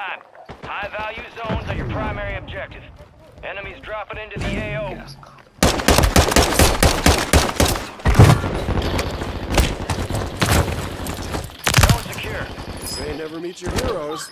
time. High-value zones are your primary objective. Enemies dropping into the AO. Zone secure. May never meet your heroes.